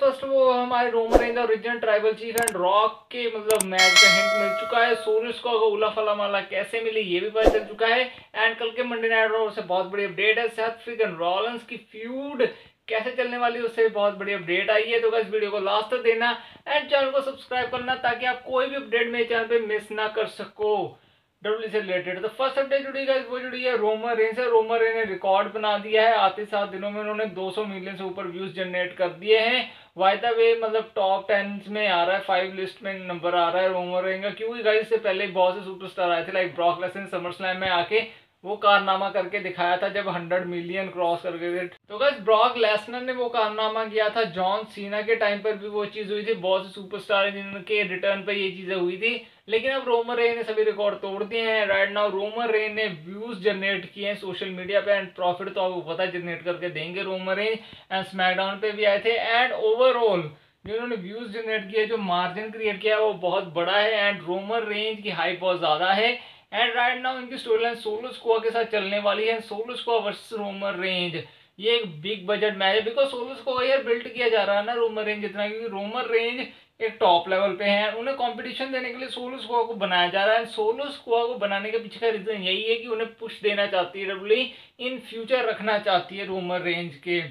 First वो हमारे Roman Reigns tribal chief and Rock के मतलब मैच का हिंट मिल चुका है। को उला फला माला कैसे मिली, ये भी पता चल चुका है। एंड कल के मंडे नाइट रॉ से बहुत बड़ी अपडेट है। की फ्यूड कैसे चलने वाली उससे भी बहुत बड़ी अपडेट आई है। तो गाइस वीडियो को लास्ट तक देना एंड चैनल को सब्सक्राइब करना ताकि आप कोई भी अपडेट मेरे चैनल पे मिस ना कर सको। डब्ल्यू से रिलेटेड तो फ़र्स्ट अपडेट जुड़ी गई वो जुड़ी है रोमर रेन से रोमर रेन ने रिकॉर्ड बना दिया है आते सात दिनों में उन्होंने 200 मिलियन से ऊपर व्यूज़ जनरेट कर दिए हैं वायदा वे मतलब टॉप टेन में आ रहा है फाइव लिस्ट में नंबर आ रहा है रोमर रेन का क्योंकि गाइज़ इससे पहले बहुत से सुपरस्टार आए थे like Brock Lesnar SummerSlam में आके वो कारनामा करके दिखाया था जब 100 मिलियन क्रॉस कर गए थे। तो बस ब्रॉक लेसनर ने वो कारनामा किया था जॉन सीना के टाइम पर भी वो चीज़ हुई थी। बहुत से सुपरस्टार जिनके रिटर्न पर ये चीज़ें हुई थी। लेकिन अब रोमर रे ने सभी रिकॉर्ड तोड़ दिए हैं। राइट नाउ रोमर रे ने व्यूज़ जनरेट किए हैं सोशल मीडिया पे एंड प्रॉफिट तो आपको पता जनरेट करके देंगे रोमर रे एंड स्मैकडाउन पे भी आए थे। एंड ओवरऑल जिन्होंने व्यूज़ जनरेट किए, जो मार्जिन क्रिएट किया है, वो बहुत बड़ा है। एंड रोमर रेंज की हाइप बहुत ज़्यादा है। एंड राइट नाउ इनकी स्टोरी लाइन सोलो स्कोआ के साथ चलने वाली है। Solo Sikoa versus Roman Reigns ये एक बिग बजट मैच है। बिकॉज़ सोलो स्कोआ यार बिल्ड किया जा रहा है ना रोमर रेंज इतना क्योंकि रोमर रेंज एक टॉप लेवल पे है। उन्हें कंपटीशन देने के लिए सोलो स्कोआ को बनाया जा रहा है। सोलो स्कोआ को बनाने के पीछे का रीजन यही है कि उन्हें पुश देना चाहती है डब्ल्यू इन फ्यूचर रखना चाहती है रोमर रेंज के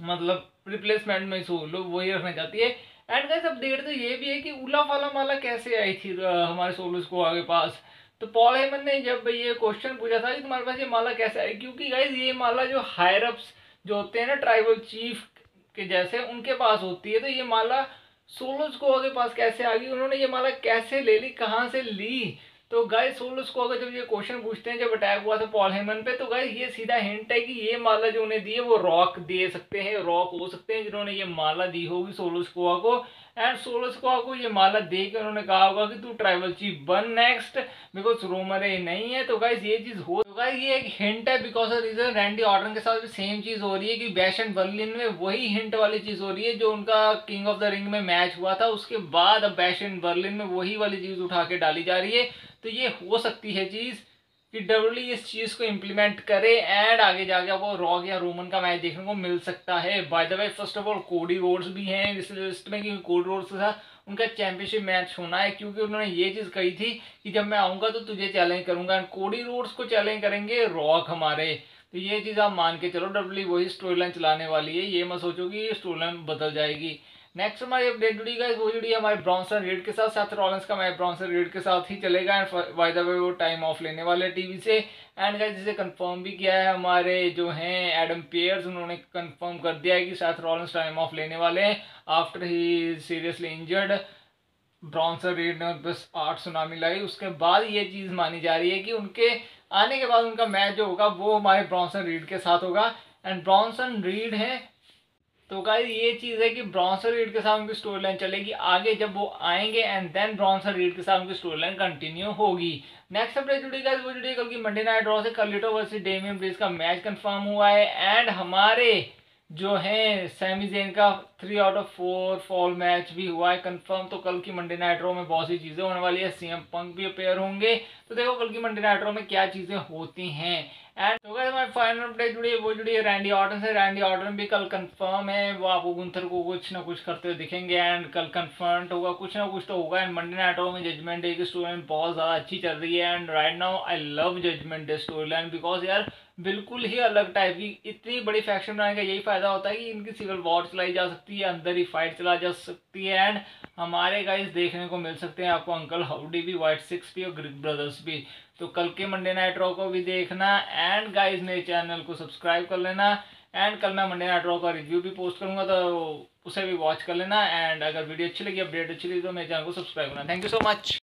मतलब रिप्लेसमेंट में सोलो वही रखना चाहती है। एंड गाइस अपडेट तो ये भी है कि उला फाला माला कैसे आई थी हमारे सोलो स्कोआ के पास? तो पॉल हेमन ने जब ये क्वेश्चन पूछा था कि तुम्हारे पास ये माला कैसे आई क्योंकि गाइज़ ये माला जो हायर अप्स जो होते हैं ना ट्राइबल चीफ के जैसे, उनके पास होती है तो ये माला सोलोज को के पास कैसे आ गई, उन्होंने ये माला कैसे ले ली, कहाँ से ली? तो गाइस सोलोज को अगर जब ये क्वेश्चन पूछते हैं, जब अटैक हुआ था पॉल हेमन पे तो गाइस ये सीधा हिंट है कि ये माला जो उन्हें दी है, वो रॉक दे सकते हैं रॉक हो सकते हैं, जिन्होंने ये माला दी होगी सोलोज को। एंड सोलो स्क्वा को ये माला दे के उन्होंने कहा होगा कि तू ट्राइबल चीफ बन नेक्स्ट बिकॉज़ रोमर नहीं है। तो गाइज़ ये चीज़ हो तो गाइज़ ये एक हिंट है because of Reigns Randy Orton के साथ भी सेम चीज़ हो रही है कि बैश एंड बर्लिन में वही हिंट वाली चीज़ हो रही है जो उनका किंग ऑफ़ द रिंग में मैच हुआ था। उसके बाद अब बैश एंड बर्लिन में वही वाली चीज़ उठा के डाली जा रही है। तो ये हो सकती है चीज़। कि डब्ल्यू इस चीज़ को इम्प्लीमेंट करे एंड आगे जाके आपको रॉक या रोमन का मैच देखने को मिल सकता है। By the way first of all Cody Rhodes भी हैं इस लिस्ट में क्योंकि कोडी रोड्स के साथ उनका चैंपियनशिप मैच होना है, क्योंकि उन्होंने ये चीज़ कही थी कि जब मैं आऊँगा तो तुझे चैलेंज करूँगा एंड कोडी रोड्स को चैलेंज करेंगे रॉक हमारे। तो ये चीज़ आप मान के चलो डब्ल्यू वही स्टोरी लाइन चलाने वाली है, ये मत सोचो कि स्टोरी लाइन बदल जाएगी। नेक्स्ट हमारी अपडेट जुड़ी गई वो जुड़ी हमारे ब्रॉन्सन रेड के साथ। साथ रॉलेंस का मैच ब्रॉन्सन रेड के साथ ही चलेगा एंड वाई द वे वो टाइम ऑफ़ लेने वाले टीवी से। एंड गाइस जिसे कंफर्म भी किया है हमारे जो हैं एडम पेयर्स उन्होंने कंफर्म कर दिया है कि साथ रॉलेंस टाइम ऑफ़ लेने वाले हैं after he seriously injured Bronson Reed ने बस आठ सुनामी लाई। उसके बाद ये चीज़ मानी जा रही है कि उनके आने के बाद उनका मैच जो होगा, वो हमारे ब्रॉन्सन रीड के साथ होगा। एंड ब्रॉन्सन रीड है तो गाइस ये चीज़ है कि ब्रॉन्सर रीड के साथ उनकी स्टोरी लाइन चलेगी। आगे जब वो आएँगे एंड देन ब्रॉन्सर रीड के साथ उनकी स्टोरी लाइन कंटिन्यू होगी। नेक्स्ट अपडेट जुड़ी गाइस वो जुड़ी कल की मंडे नाइट ड्रॉ से। कलिटो वर्सेस डेमियन ब्रिज का मैच कंफर्म हुआ है एंड हमारे जो है सेमी जेन का three out of four fall match भी हुआ है। कंफर्म तो कल की मंडे नाइट रो में बहुत सी चीज़ें होने वाली है। सीएम पंक भी अपेयर होंगे। तो देखो कल की मंडे नाइट रो में क्या चीज़ें होती हैं। एंड तो हमारी फाइनल अपडेट जुड़ी है, वो जुड़ी है रैंडी ऑर्डन से। रैंडी ऑर्डन भी कल कंफर्म है, वो आपको गुंथर को कुछ ना कुछ करते हुए दिखेंगे एंड कल कंफर्म होगा, कुछ ना कुछ तो होगा। एंड मंडे नाइट में जजमेंट डे की स्टोरी बहुत ज़्यादा अच्छी चल रही है। And right now I love Judgment Day storyline because यार बिल्कुल ही अलग टाइप की, इतनी बड़ी फैक्शन बनाने का यही फ़ायदा होता है कि इनकी सिविल वॉर चलाई जा सकती है, अंदर ही फाइट चला जा सकती है एंड हमारे गाइस देखने को मिल सकते हैं, आपको अंकल हाउडी भी वाइट सिक्स भी और ग्रिक ब्रदर्स भी। तो कल के मंडे नाइट रॉ को भी देखना एंड गाइस मेरे चैनल को सब्सक्राइब कर लेना एंड कल मैं मंडे नाइट रॉ का रिव्यू भी पोस्ट करूँगा तो उसे भी वॉच कर लेना एंड अगर वीडियो अच्छी लगी अपडेट अच्छी लगी तो मेरे चैनल को सब्सक्राइब करना। Thank you so much